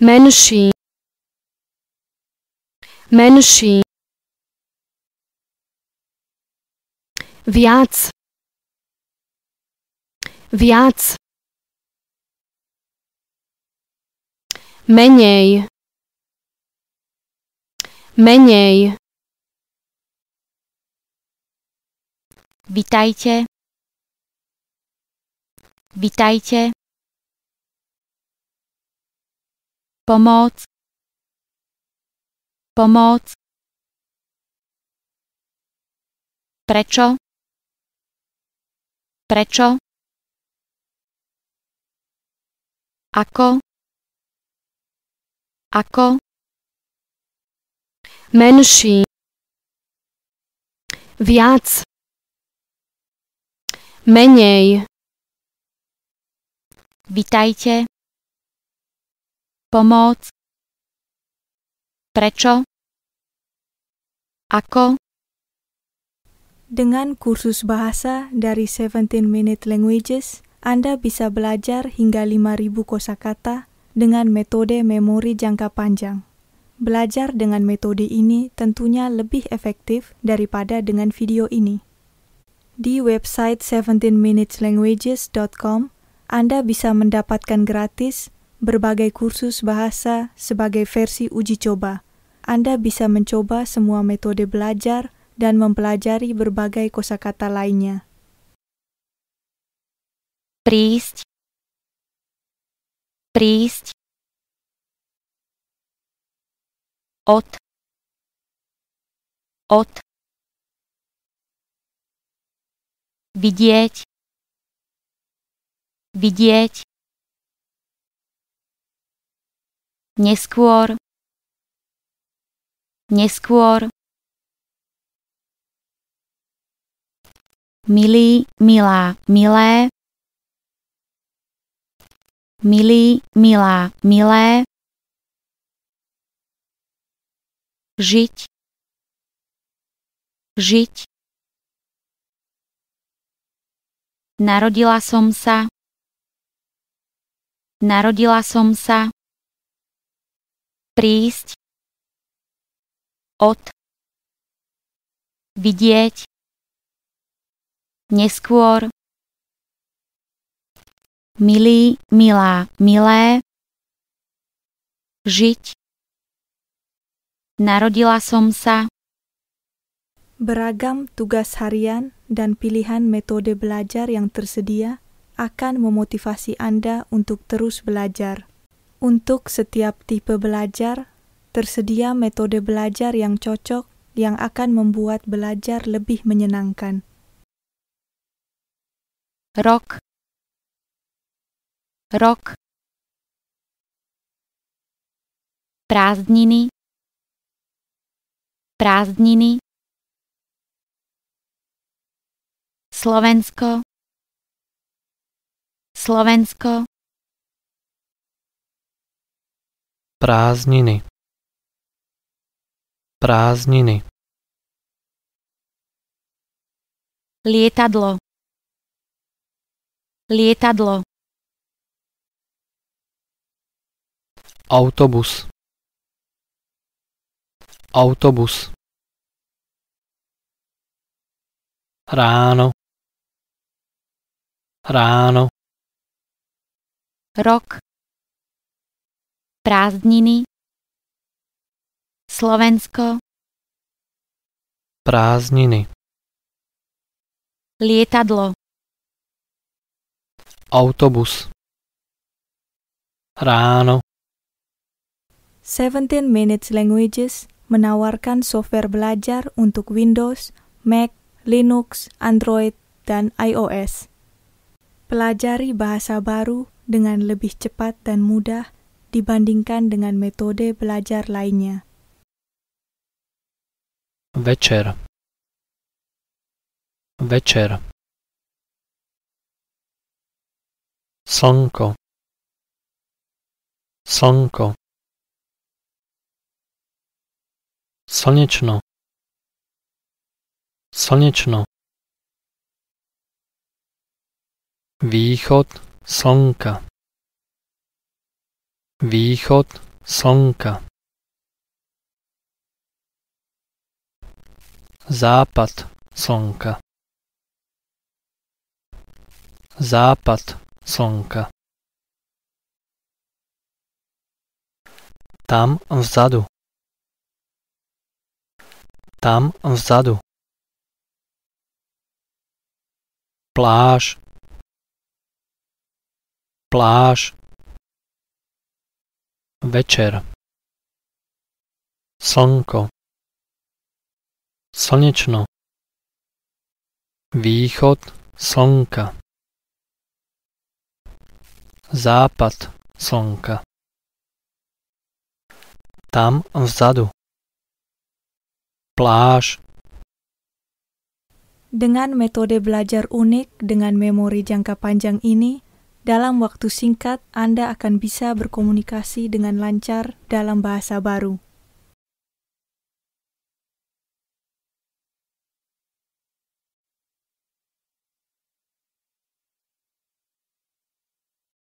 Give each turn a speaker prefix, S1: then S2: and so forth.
S1: menší. Menší. Viac. Viac. Menej. Menej.
S2: Vitajte. Vitajte. Pomóc. Pomóc. Prečo? Prečo? Ako? Ako?
S1: menší viac menej
S2: Vitajte. Pomóc. Prečo? Ako?
S3: Dengan kursus bahasa dari 17 Minute Languages, Anda bisa belajar hingga 5000 kosakata dengan metode memori jangka panjang. Belajar dengan metode ini tentunya lebih efektif daripada dengan video ini. Di website 17minuteslanguages.com, Anda bisa mendapatkan gratis berbagai kursus bahasa sebagai versi uji coba. Anda bisa mencoba semua metode belajar dan mempelajari berbagai kosakata lainnya.
S2: Prísť. Prísť. Od. Od. Vidieť. Vidieť. Neskôr. Neskôr. Milý, milá, milé. Milý, milá, milé. Žiť. Žiť. Narodila som sa. Narodila som sa. Prísť. Od. Vidieť. Neskôr. Milý, milá, milé. Žiť. Narodila som sa.
S3: Beragam tugas harian dan pilihan metode belajar yang tersedia akan memotivasi Anda untuk terus belajar. Untuk setiap tipe belajar, tersedia metode belajar yang cocok yang akan membuat belajar lebih menyenangkan.
S2: Rok. Rok. Prázdniny. Prázdniny. Slovensko. Slovensko.
S4: Prázdniny. Prázdniny.
S2: Lietadlo. Lietadlo.
S4: Autobus. Autobus. Ráno. Ráno.
S2: Rok. Prázdniny. Slovensko.
S4: Prázdniny.
S2: Lietadlo.
S4: Autobus. Ráno.
S3: 17 Minutes Languages menawarkan software belajar untuk Windows, Mac, Linux, Android, dan iOS. Pelajari bahasa baru dengan lebih cepat dan mudah dibandingkan dengan metode belajar lainnya.
S4: Večer. Večer. Slnko. Slnko. Slnečno. Slnečno. Východ slnka. Východ slnka. Západ slnka. Západ slnka. Tam vzadu. Tam vzadu. Pláž. Pláž. Večer. Slnko. Slnečno. Východ slnka. Západ slnka. Tam vzadu. Pláž.
S3: Dengan metode belajar unik dengan memori jangka panjang ini, dalam waktu singkat Anda akan bisa berkomunikasi dengan lancar dalam bahasa baru.